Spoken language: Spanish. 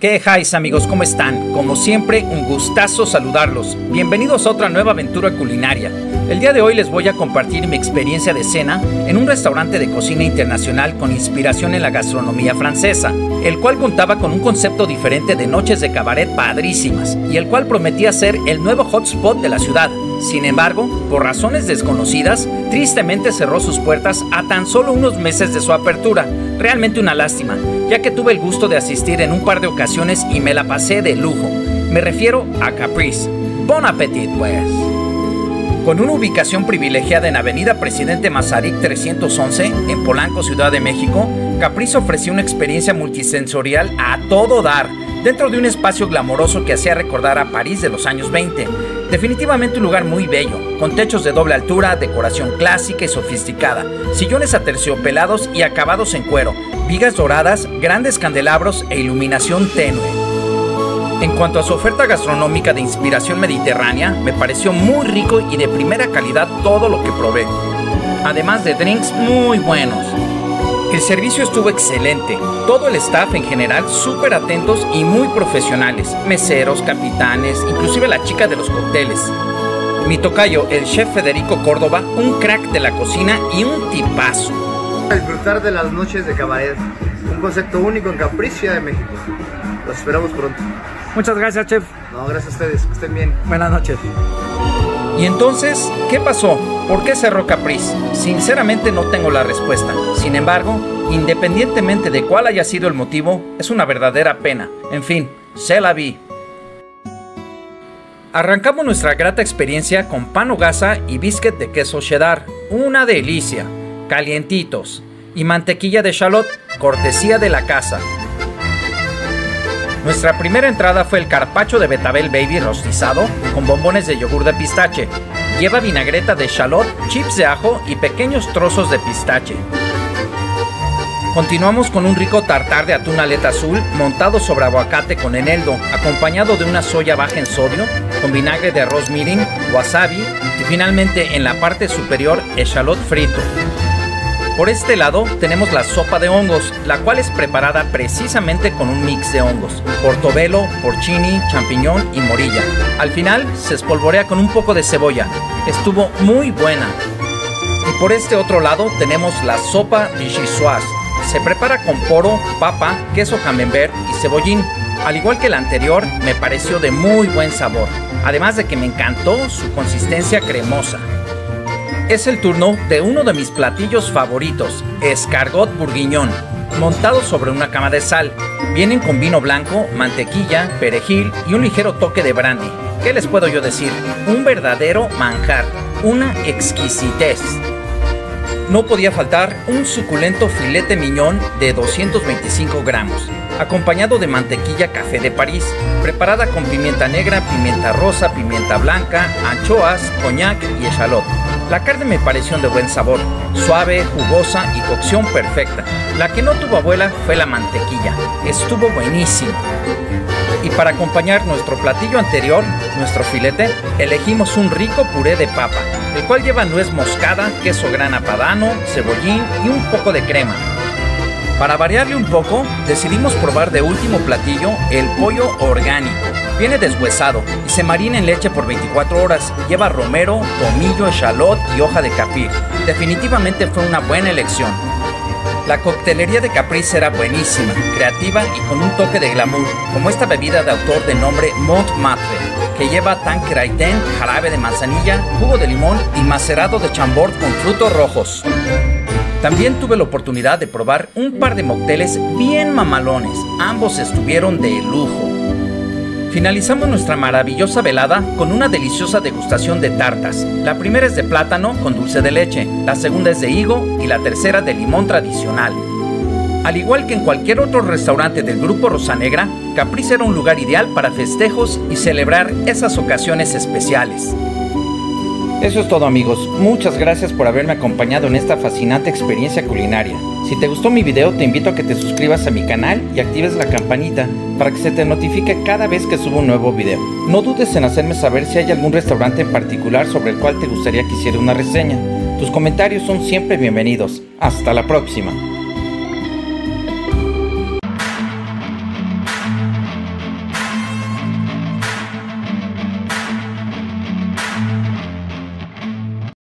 ¿Qué dejáis amigos? ¿Cómo están? Como siempre, un gustazo saludarlos. Bienvenidos a otra nueva aventura culinaria. El día de hoy les voy a compartir mi experiencia de cena en un restaurante de cocina internacional con inspiración en la gastronomía francesa, el cual contaba con un concepto diferente de noches de cabaret padrísimas y el cual prometía ser el nuevo hotspot de la ciudad. Sin embargo, por razones desconocidas, tristemente cerró sus puertas a tan solo unos meses de su apertura. Realmente una lástima, ya que tuve el gusto de asistir en un par de ocasiones y me la pasé de lujo. Me refiero a Caprice. Bon appetit, pues. Con una ubicación privilegiada en Avenida Presidente Mazarik 311, en Polanco, Ciudad de México, Caprice ofreció una experiencia multisensorial a todo dar, dentro de un espacio glamoroso que hacía recordar a París de los años 20. Definitivamente un lugar muy bello, con techos de doble altura, decoración clásica y sofisticada, sillones aterciopelados y acabados en cuero, vigas doradas, grandes candelabros e iluminación tenue. En cuanto a su oferta gastronómica de inspiración mediterránea, me pareció muy rico y de primera calidad todo lo que probé, además de drinks muy buenos. El servicio estuvo excelente, todo el staff en general súper atentos y muy profesionales, meseros, capitanes, inclusive la chica de los cócteles. Mi tocayo, el chef Federico Córdoba, un crack de la cocina y un tipazo. Disfrutar de las noches de cabaret, un concepto único en Caprice, Ciudad de México. Los esperamos pronto. Muchas gracias, chef. No, gracias a ustedes, que estén bien. Buenas noches. ¿Y entonces qué pasó? ¿Por qué cerró Caprice? Sinceramente no tengo la respuesta. Sin embargo, independientemente de cuál haya sido el motivo, es una verdadera pena. En fin, se la vi. Arrancamos nuestra grata experiencia con pan o gasa y biscuit de queso cheddar. Una delicia. Calientitos. Y mantequilla de shallot, cortesía de la casa. Nuestra primera entrada fue el carpacho de betabel baby rostizado con bombones de yogur de pistache. Lleva vinagreta de shallot, chips de ajo y pequeños trozos de pistache. Continuamos con un rico tartar de atún aleta azul montado sobre aguacate con eneldo, acompañado de una soya baja en sodio, con vinagre de arroz mirin, wasabi y finalmente en la parte superior echalot frito. Por este lado tenemos la sopa de hongos, la cual es preparada precisamente con un mix de hongos, portobelo, porcini, champiñón y morilla. Al final se espolvorea con un poco de cebolla. Estuvo muy buena. Y por este otro lado tenemos la sopa vichyssoise. Se prepara con poro, papa, queso camembert y cebollín. Al igual que la anterior, me pareció de muy buen sabor, además de que me encantó su consistencia cremosa. Es el turno de uno de mis platillos favoritos, escargot bourguignon, montado sobre una cama de sal. Vienen con vino blanco, mantequilla, perejil y un ligero toque de brandy. ¿Qué les puedo yo decir? Un verdadero manjar, una exquisitez. No podía faltar un suculento filete miñón de 225 gramos, acompañado de mantequilla café de París, preparada con pimienta negra, pimienta rosa, pimienta blanca, anchoas, coñac y echalot. La carne me pareció de buen sabor, suave, jugosa y cocción perfecta. La que no tuvo abuela fue la mantequilla, estuvo buenísima. Y para acompañar nuestro platillo anterior, nuestro filete, elegimos un rico puré de papa, el cual lleva nuez moscada, queso grana padano, cebollín y un poco de crema. Para variarle un poco, decidimos probar de último platillo el pollo orgánico. Viene deshuesado y se marina en leche por 24 horas. Lleva romero, tomillo, echalot y hoja de capir. Definitivamente fue una buena elección. La coctelería de Caprice era buenísima, creativa y con un toque de glamour, como esta bebida de autor de nombre Montmartre, que lleva tanqueraitén, jarabe de manzanilla, jugo de limón y macerado de chambord con frutos rojos. También tuve la oportunidad de probar un par de mocteles bien mamalones, ambos estuvieron de lujo. Finalizamos nuestra maravillosa velada con una deliciosa degustación de tartas. La primera es de plátano con dulce de leche, la segunda es de higo y la tercera de limón tradicional. Al igual que en cualquier otro restaurante del grupo Rosa Negra, Caprice era un lugar ideal para festejos y celebrar esas ocasiones especiales. Eso es todo amigos, muchas gracias por haberme acompañado en esta fascinante experiencia culinaria. Si te gustó mi video te invito a que te suscribas a mi canal y actives la campanita para que se te notifique cada vez que subo un nuevo video. No dudes en hacerme saber si hay algún restaurante en particular sobre el cual te gustaría que hiciera una reseña. Tus comentarios son siempre bienvenidos. Hasta la próxima.